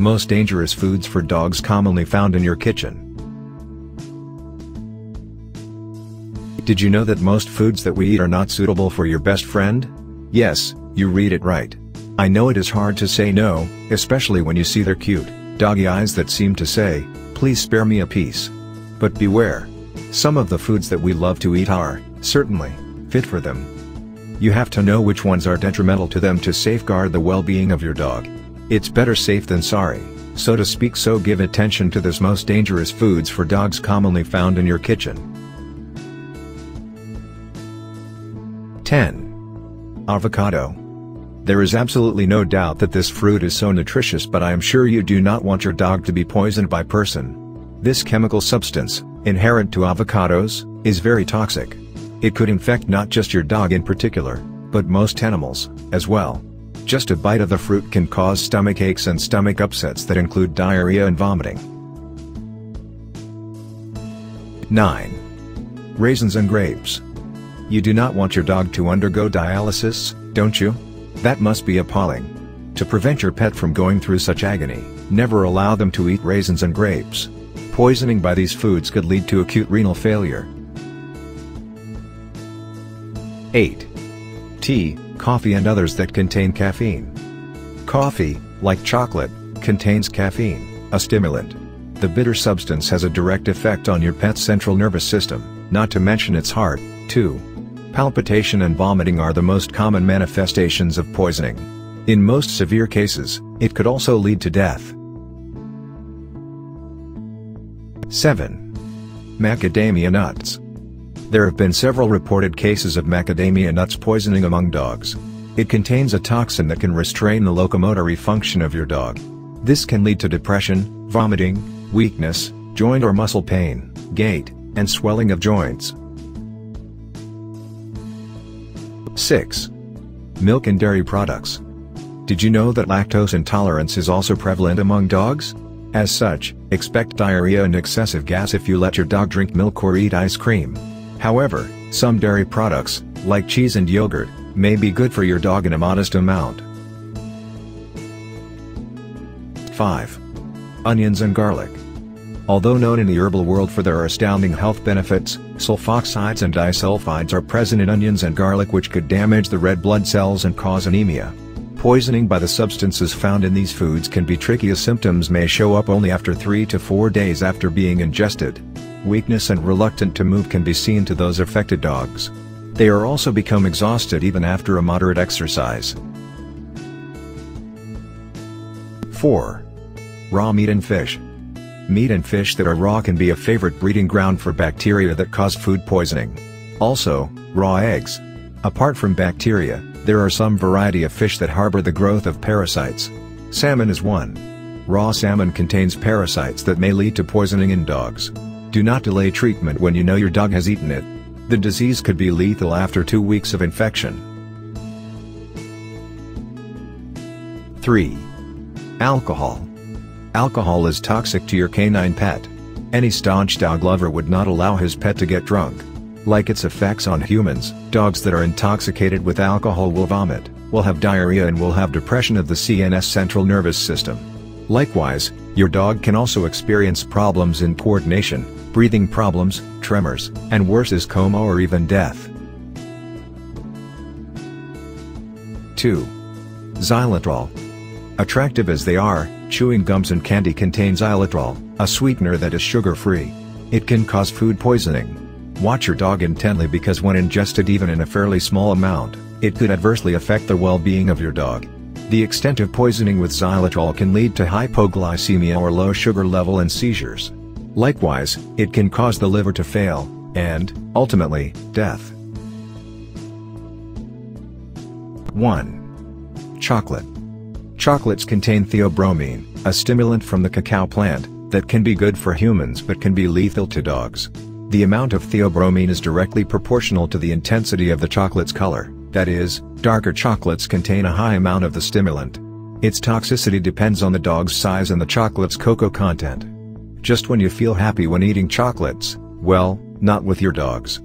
Most dangerous foods for dogs commonly found in your kitchen. Did you know that most foods that we eat are not suitable for your best friend? Yes, you read it right. I know it is hard to say no, especially when you see their cute, doggy eyes that seem to say, please spare me a piece. But beware. Some of the foods that we love to eat are, certainly, fit for them. You have to know which ones are detrimental to them to safeguard the well-being of your dog. It's better safe than sorry, so to speak so give attention to this most dangerous foods for dogs commonly found in your kitchen. 10. Avocado. There is absolutely no doubt that this fruit is so nutritious but I am sure you do not want your dog to be poisoned by persin. This chemical substance, inherent to avocados, is very toxic. It could infect not just your dog in particular, but most animals, as well. Just a bite of the fruit can cause stomach aches and stomach upsets that include diarrhea and vomiting. 9. Raisins and grapes. You do not want your dog to undergo dialysis, don't you? That must be appalling. To prevent your pet from going through such agony, never allow them to eat raisins and grapes. Poisoning by these foods could lead to acute renal failure. 8. Tea, coffee and others that contain caffeine. Coffee, like chocolate, contains caffeine, a stimulant. The bitter substance has a direct effect on your pet's central nervous system, not to mention its heart, too. Palpitation and vomiting are the most common manifestations of poisoning. In most severe cases, it could also lead to death. 7. Macadamia nuts. There have been several reported cases of macadamia nuts poisoning among dogs. It contains a toxin that can restrain the locomotory function of your dog. This can lead to depression, vomiting, weakness, joint or muscle pain, gait, and swelling of joints. 6. Milk and dairy products. Did you know that lactose intolerance is also prevalent among dogs? As such, expect diarrhea and excessive gas if you let your dog drink milk or eat ice cream. However, some dairy products, like cheese and yogurt, may be good for your dog in a modest amount. 5. Onions and garlic. Although known in the herbal world for their astounding health benefits, sulfoxides and disulfides are present in onions and garlic which could damage the red blood cells and cause anemia. Poisoning by the substances found in these foods can be tricky as symptoms may show up only after 3 to 4 days after being ingested. Weakness and reluctant to move can be seen to those affected dogs. They are also become exhausted even after a moderate exercise. 4. Raw meat and fish. Meat and fish that are raw can be a favorite breeding ground for bacteria that cause food poisoning. Also, raw eggs. Apart from bacteria, there are some variety of fish that harbor the growth of parasites. Salmon is one. Raw salmon contains parasites that may lead to poisoning in dogs. Do not delay treatment when you know your dog has eaten it. The disease could be lethal after two weeks of infection. 3. Alcohol. Alcohol is toxic to your canine pet. Any staunch dog lover would not allow his pet to get drunk. Like its effects on humans, dogs that are intoxicated with alcohol will vomit, will have diarrhea and will have depression of the CNS central nervous system. Likewise, your dog can also experience problems in coordination, breathing problems, tremors, and worse is coma or even death. 2. Xylitol. Attractive as they are, chewing gums and candy contain xylitol, a sweetener that is sugar-free. It can cause food poisoning. Watch your dog intently because when ingested even in a fairly small amount, it could adversely affect the well-being of your dog. The extent of poisoning with xylitol can lead to hypoglycemia or low sugar level and seizures. Likewise, it can cause the liver to fail, and, ultimately, death. 1. Chocolate. Chocolates contain theobromine, a stimulant from the cacao plant, that can be good for humans but can be lethal to dogs. The amount of theobromine is directly proportional to the intensity of the chocolate's color, that is, darker chocolates contain a high amount of the stimulant. Its toxicity depends on the dog's size and the chocolate's cocoa content. Just when you feel happy when eating chocolates, well, not with your dogs.